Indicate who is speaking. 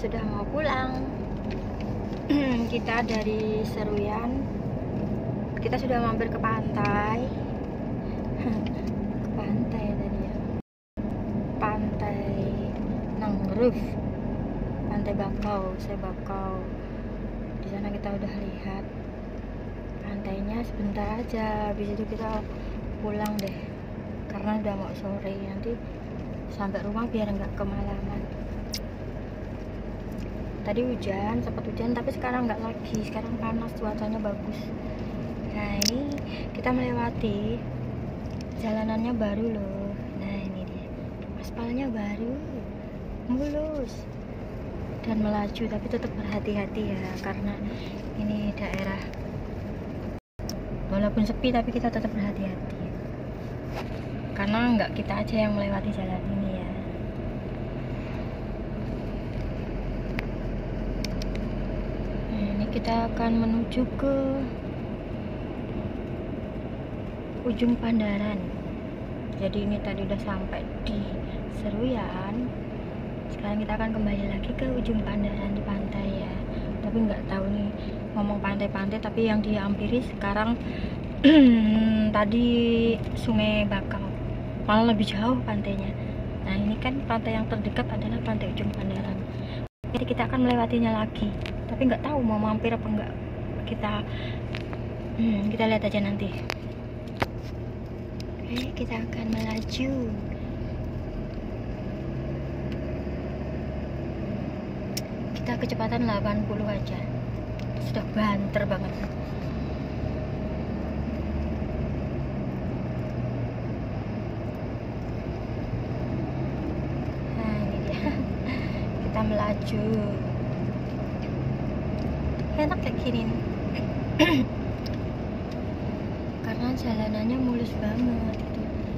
Speaker 1: sudah mau pulang. Kita dari Seruyan. Kita sudah mampir ke pantai. Ke pantai tadi ya. Pantai Nangrove pantai Bakau saya Bakau. Di sana kita udah lihat pantainya sebentar aja. Habis itu kita pulang deh. Karena udah mau sore nanti sampai rumah biar nggak kemalaman tadi hujan sempat hujan tapi sekarang nggak lagi. Sekarang panas cuacanya bagus. Nah ini kita melewati jalanannya baru loh. Nah ini dia. Aspalnya baru mulus dan melaju tapi tetap berhati-hati ya karena ini daerah walaupun sepi tapi kita tetap berhati-hati. Karena nggak kita aja yang melewati jalan ini ya Nah, ini kita akan menuju ke ujung Pandaran. Jadi ini tadi udah sampai di Seruyan. Sekarang kita akan kembali lagi ke ujung Pandaran di pantai ya. Tapi nggak tahu nih ngomong pantai-pantai tapi yang dihampiri sekarang tadi Sungai Bakau. Malah lebih jauh pantainya. Nah, ini kan pantai yang terdekat adalah pantai ujung Pandaran. Jadi kita akan melewatinya lagi tapi nggak tahu mau mampir apa enggak kita hmm, kita lihat aja nanti. Oke kita akan melaju. Kita kecepatan 80 aja. Sudah banter banget. Nah ini kita melaju enak kayak gini nih. Karena jalanannya mulus banget gitu.